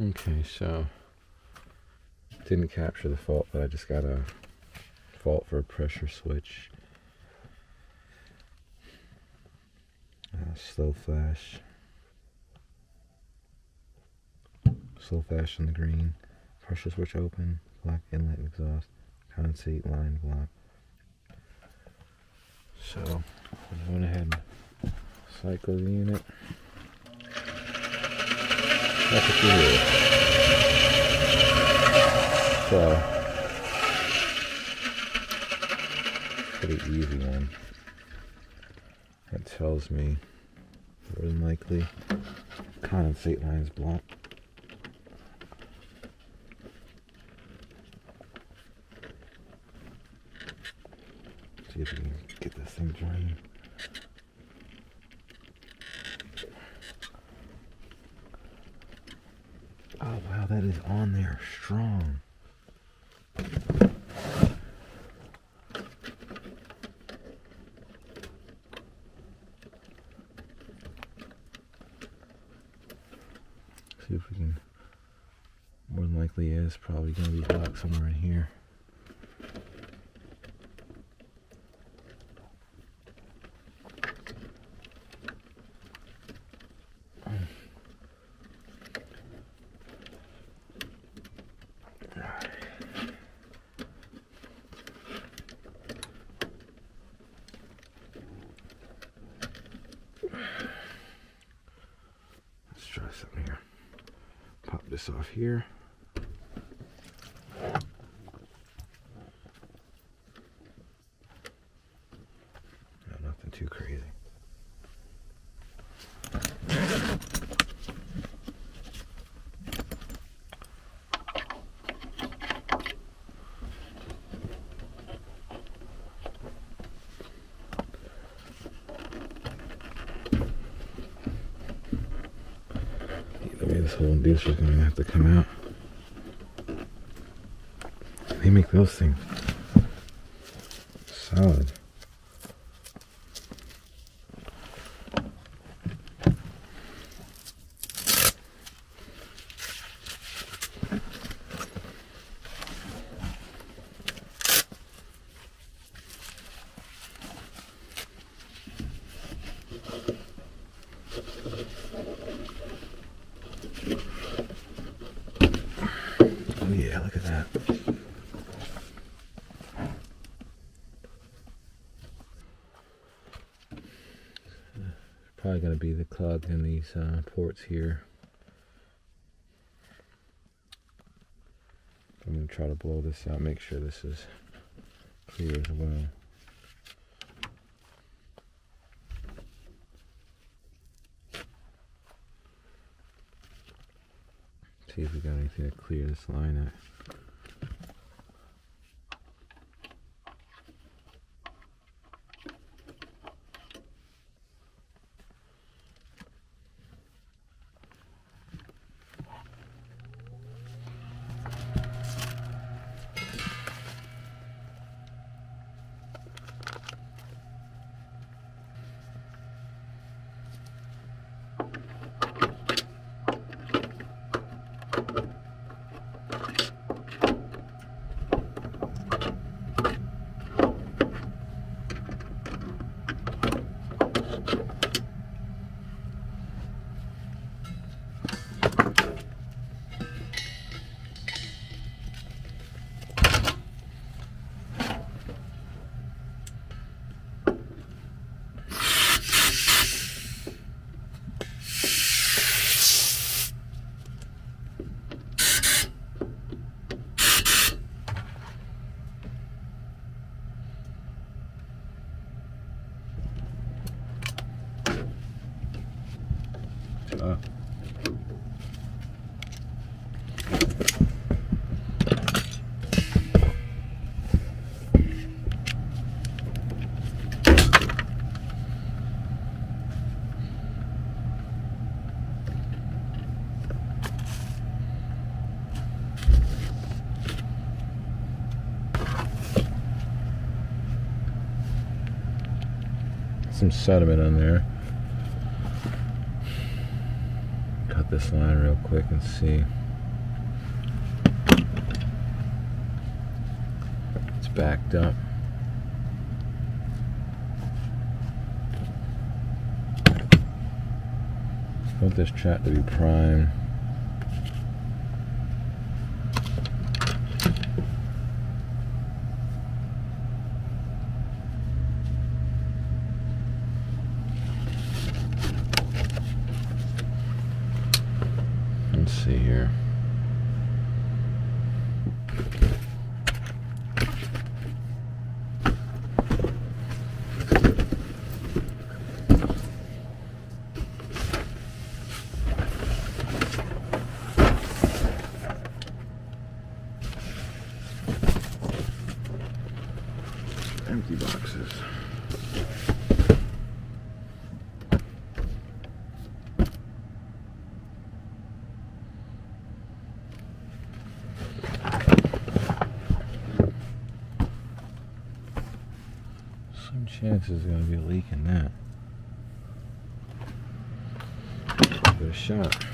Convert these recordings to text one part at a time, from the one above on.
Okay, so didn't capture the fault, but I just got a fault for a pressure switch. Uh, slow flash. Slow flash on the green. Pressure switch open. Black inlet exhaust. Condensate line block. So, I went ahead and cycle the unit. That's what you hear. So, pretty easy one. That tells me more than likely condensate lines blocked. See if we can get this thing drained. Oh that is on there strong. See if we can. More than likely is probably going to be blocked somewhere in here. Let's try something here. Pop this off here. Whole dish is gonna have to come out. They make those things solid. Oh yeah, look at that. Probably gonna be the clog in these uh, ports here. I'm gonna try to blow this out, make sure this is clear as well. See if we got anything to clear this line out. Uh, some sediment on there. cut this line real quick and see. It's backed up. I want this trap to be prime. Some chance there's going to be a leak in that. Give it a shot.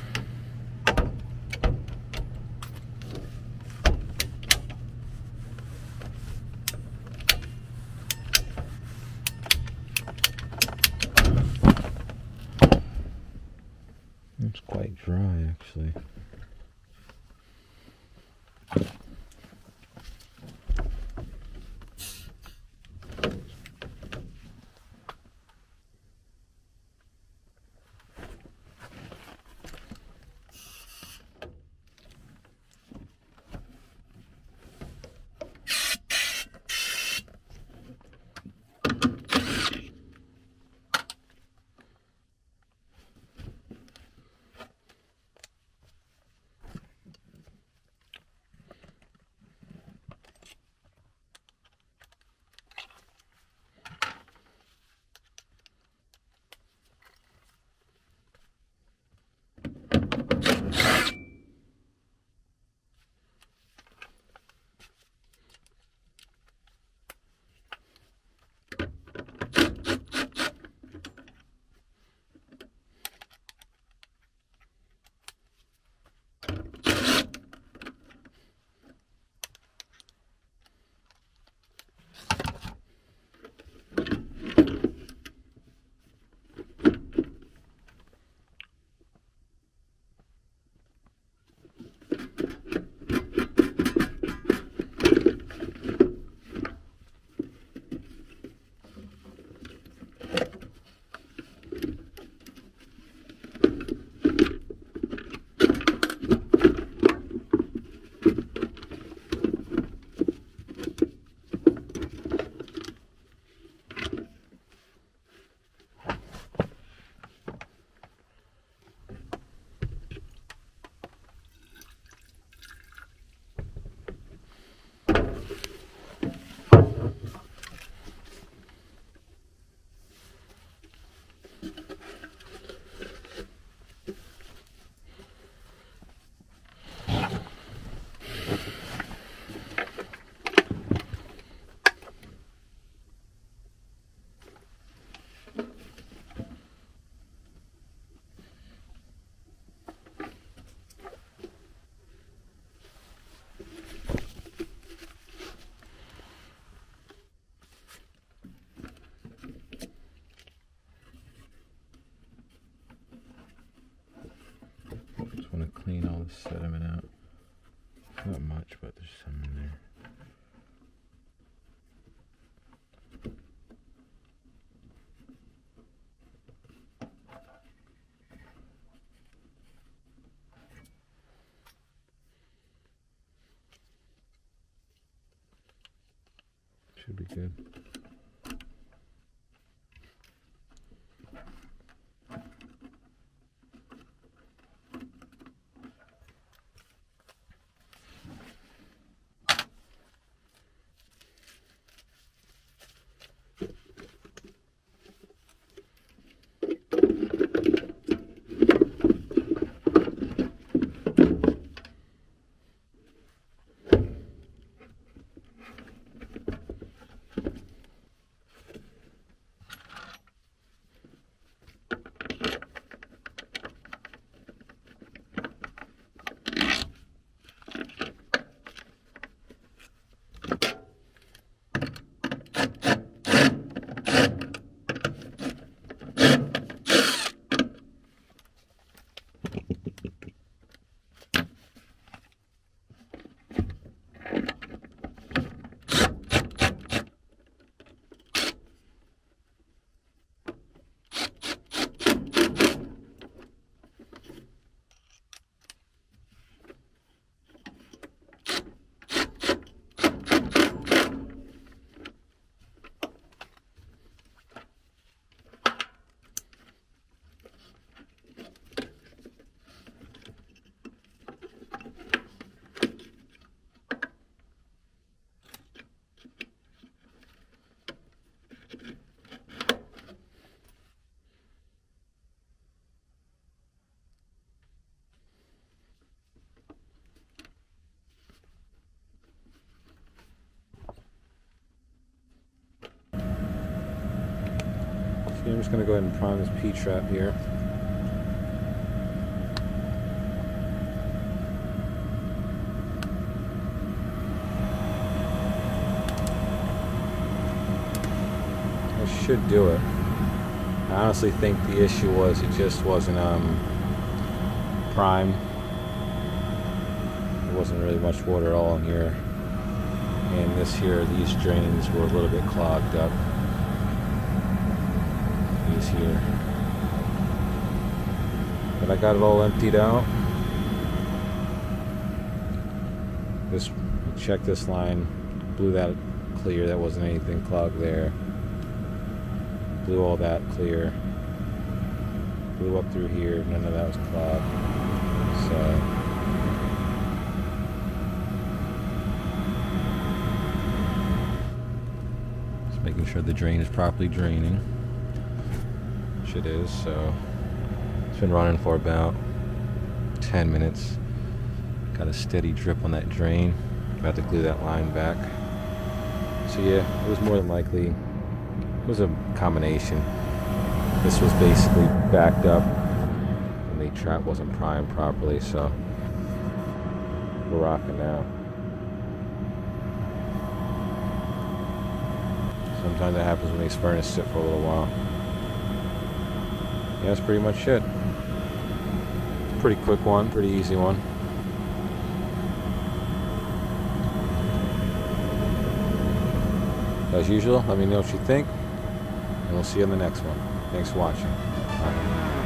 Sediment out. Not much, but there's some in there. Should be good. Just going to go ahead and prime this P-trap here. I should do it. I honestly think the issue was it just wasn't um, prime. There wasn't really much water at all in here. And this here, these drains were a little bit clogged up. These here. But I got it all emptied out. This check this line, blew that clear, that wasn't anything clogged there blew all that clear. Blew up through here, none of that was clogged. So just making sure the drain is properly draining. Which it is, so it's been running for about 10 minutes. Got a steady drip on that drain. About to glue that line back. So yeah, it was more than likely it was a combination. This was basically backed up and the trap wasn't primed properly, so we're rocking now. Sometimes that happens when these furnaces sit for a little while. Yeah, that's pretty much it. Pretty quick one, pretty easy one. As usual, let me know what you think and we'll see you in the next one. Thanks for watching. Bye.